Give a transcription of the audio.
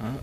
huh?